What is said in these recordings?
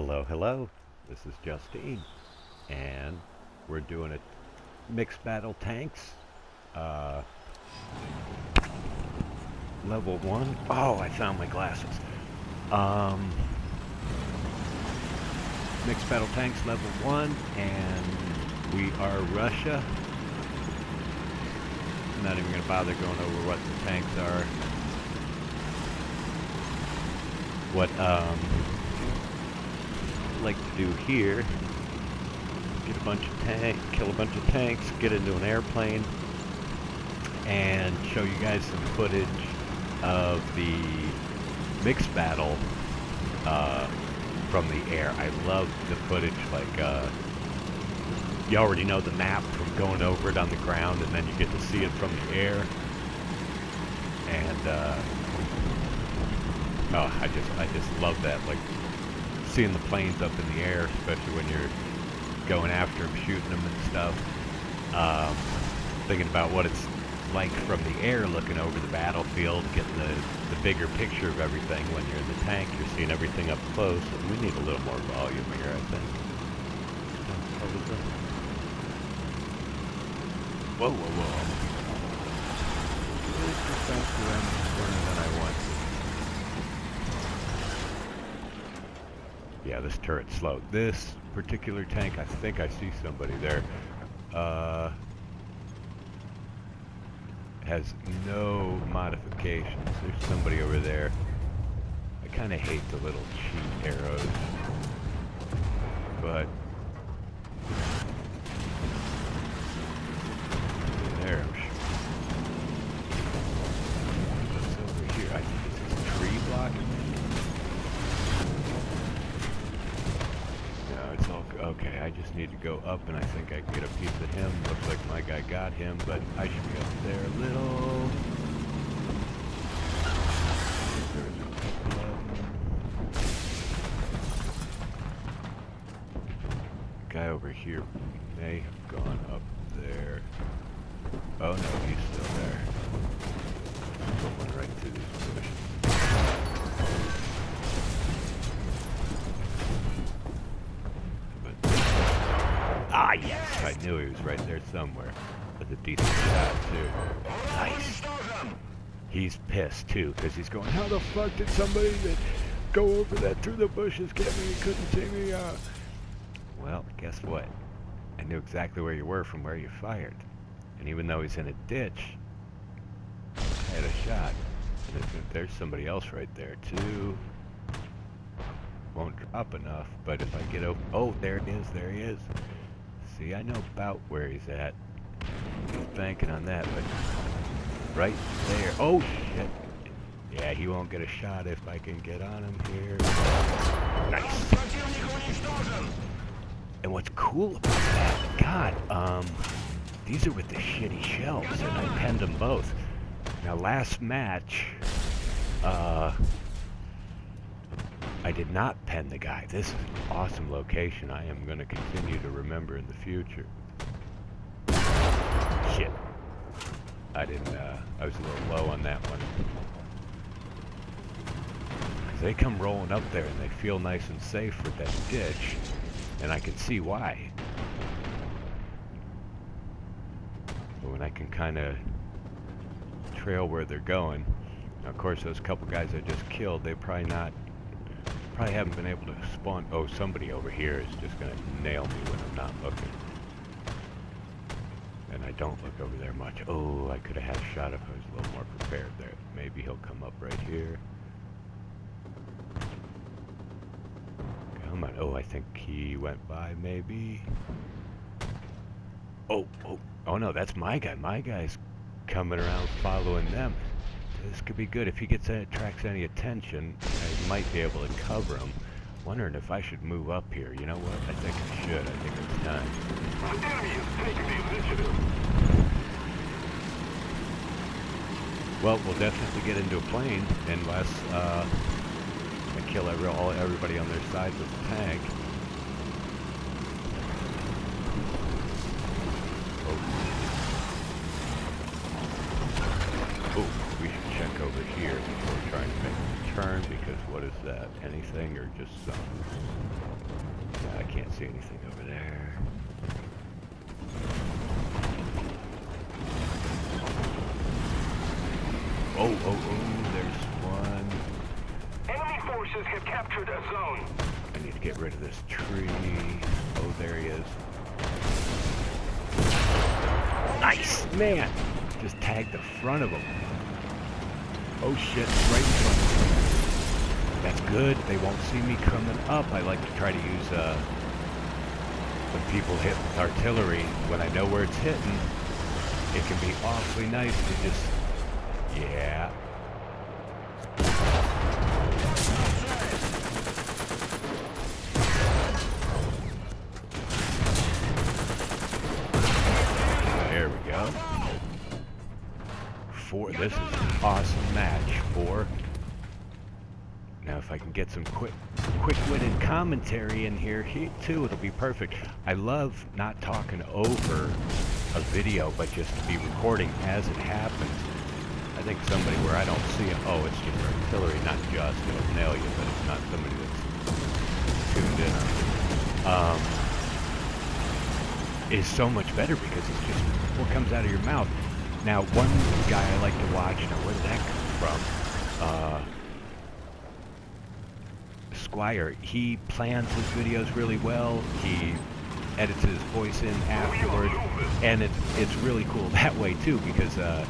Hello, hello. This is Justine, and we're doing a mixed battle tanks. Uh, level one. Oh, I found my glasses. Um, mixed battle tanks level one, and we are Russia. I'm not even going to bother going over what the tanks are. What um, like to do here, get a bunch of tank, kill a bunch of tanks, get into an airplane, and show you guys some footage of the mixed battle uh, from the air. I love the footage, like, uh, you already know the map from going over it on the ground, and then you get to see it from the air. And, uh, oh, I just, I just love that, like, seeing the planes up in the air, especially when you're going after them, shooting them and stuff. Um, thinking about what it's like from the air looking over the battlefield, getting the, the bigger picture of everything. When you're in the tank, you're seeing everything up close. And we need a little more volume here, I think. Whoa, whoa, whoa. Faster than, I want Yeah, this turret's slow. This particular tank, I think I see somebody there. Uh, has no modifications. There's somebody over there. I kind of hate the little cheap arrows. But... There. What's over here? I think it's a tree blocking No, it's all... Okay, I just need to go up and I think I can get a piece of him. Looks like my guy got him, but I should be up there a little. Guy over here may have gone up there. Oh no, he's still there. Someone right through these bushes. Yes, I knew he was right there somewhere. That's a decent shot too. Nice. He's pissed too, because he's going, how the fuck did somebody that go over that through the bushes get me? He couldn't see me. Well, guess what? I knew exactly where you were from where you fired. And even though he's in a ditch, I had a shot. And there's, there's somebody else right there too. Won't drop enough, but if I get over, oh, there it is, there he is. See, I know about where he's at. He's banking on that, but right there. Oh shit! Yeah, he won't get a shot if I can get on him here. Nice. And what's cool about that, God, um, these are with the shitty shells, and I penned them both. Now, last match, uh, I did not pen the guy. This is an awesome location I am going to continue to remember in the future. Shit. I didn't, uh, I was a little low on that one. they come rolling up there and they feel nice and safe with that ditch, and I can see why. But when I can kind of trail where they're going, now, of course those couple guys I just killed, they probably not, probably haven't been able to spawn, oh somebody over here is just going to nail me when I'm not looking. And I don't look over there much. Oh, I could have had a shot if I was a little more prepared there. Maybe he'll come up right here. Come on. Oh, I think he went by, maybe. Oh, oh, oh no, that's my guy. My guy's coming around following them. This could be good. If he gets any, attracts any attention, I might be able to cover him. Wondering if I should move up here. You know what? I think I should. I think it's time. The enemy is taking the initiative. Well, we'll definitely get into a plane unless uh, I kill every, all, everybody on their sides of the tank. That? Anything or just um, something? I can't see anything over there. Oh, oh, oh, there's one. Enemy forces have captured a zone. I need to get rid of this tree. Oh, there he is. Nice! Man! Just tagged the front of him. Oh shit, right in front of me. That's good. They won't see me coming up. I like to try to use, uh, when people hit with artillery, when I know where it's hitting, it can be awfully nice to just, yeah. There we go. Four. This is an awesome match. Four. Now, if I can get some quick, quick-witted commentary in here, he, too, it'll be perfect. I love not talking over a video, but just to be recording as it happens. I think somebody where I don't see it. Oh, it's just artillery, not just. It'll nail you, but it's not somebody that's tuned in. Um, is so much better because it's just what comes out of your mouth. Now, one guy I like to watch, now where did that come from? Uh, Squire, he plans his videos really well. He edits his voice in afterward, and it's it's really cool that way too because uh,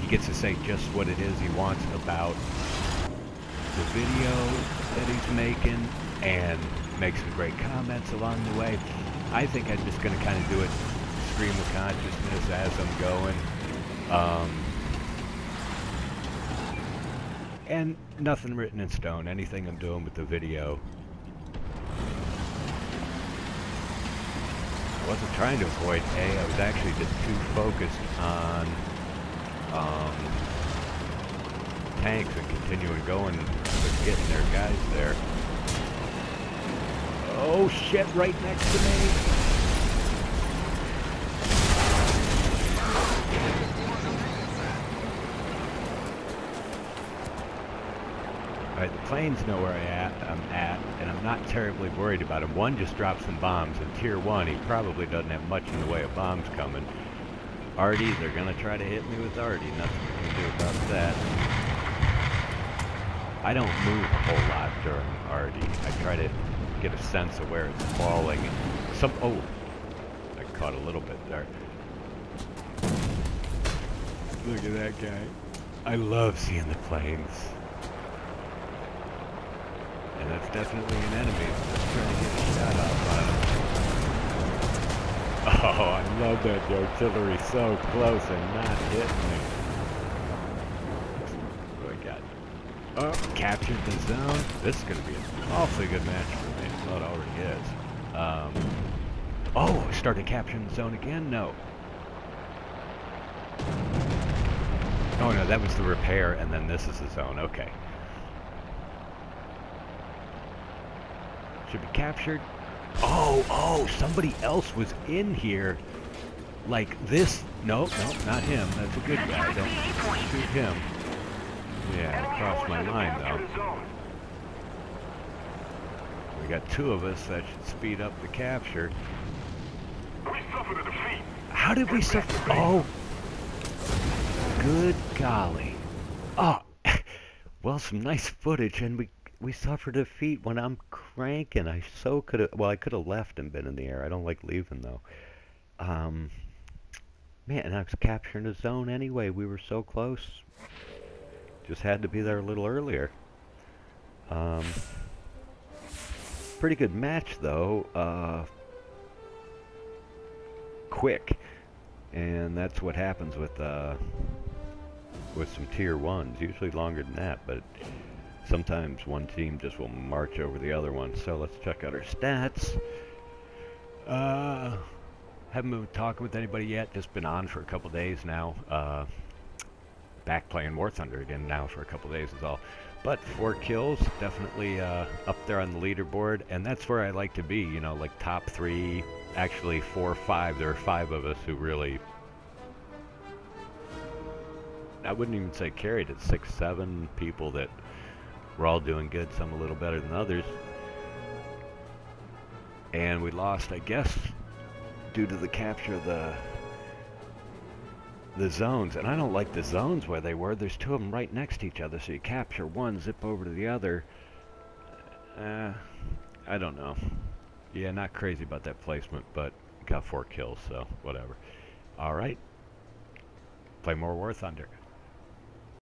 he gets to say just what it is he wants about the video that he's making, and makes some great comments along the way. I think I'm just going to kind of do it stream of consciousness as I'm going. Um, and nothing written in stone. Anything I'm doing with the video. I wasn't trying to avoid A. I was actually just too focused on um, tanks and continuing going with getting their guys there. Oh shit, right next to me. Alright, the planes know where I at, I'm at, and I'm not terribly worried about him. One just dropped some bombs, and Tier 1, he probably doesn't have much in the way of bombs coming. Artie, they're gonna try to hit me with Artie. Nothing we can do about that. I don't move a whole lot during Artie. I try to get a sense of where it's falling. Some oh, I caught a little bit there. Look at that guy. I love seeing the planes. And that's definitely an enemy. Let's try to get a shot him. Oh, I love that the artillery so close and not hitting me. Do I got? Oh, captured the zone. This is going to be an awfully good match for me. Well, it already is. Um, oh, started capturing the zone again? No. Oh no, that was the repair, and then this is the zone. Okay. Should be captured. Oh, oh, somebody else was in here. Like this. No, no, not him. That's a good guy. Don't shoot him. Yeah, it crossed my mind though. We got two of us. That should speed up the capture. We suffered a defeat. How did we suffer? Oh, good golly. Oh, well, some nice footage, and we we suffered defeat when I'm cranking. I so could have. Well, I could have left and been in the air. I don't like leaving though. Um, man, I was capturing the zone anyway. We were so close. Just had to be there a little earlier. Um, pretty good match though. Uh, quick, and that's what happens with uh, with some tier ones. Usually longer than that, but sometimes one team just will march over the other one. So let's check out our stats. Uh, haven't been talking with anybody yet. Just been on for a couple days now. Uh, back playing War Thunder again now for a couple days is all. But four kills, definitely uh, up there on the leaderboard, and that's where I like to be. You know, like top three, actually four or five. There are five of us who really. I wouldn't even say carried it. Six, seven people that we're all doing good. Some a little better than others. And we lost, I guess, due to the capture of the the zones. And I don't like the zones where they were. There's two of them right next to each other, so you capture one, zip over to the other. Uh, I don't know. Yeah, not crazy about that placement, but got four kills, so whatever. All right. Play more War Thunder.